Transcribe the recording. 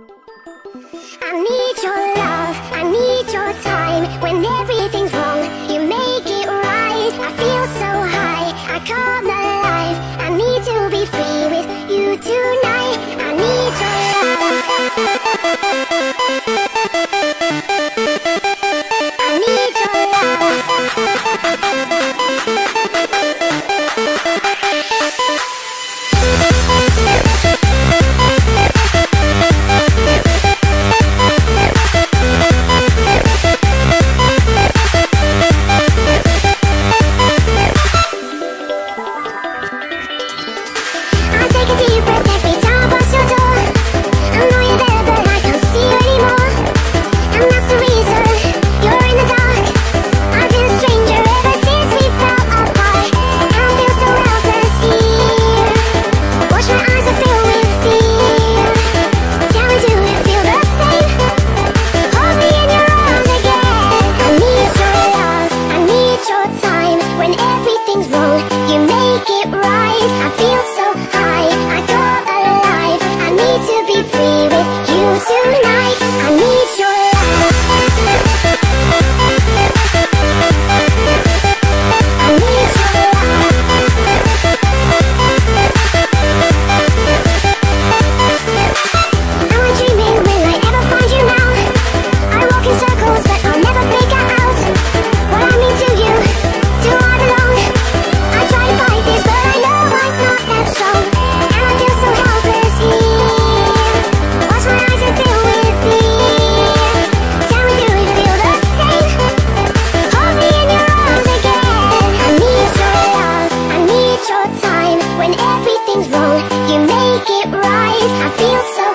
I need your feel so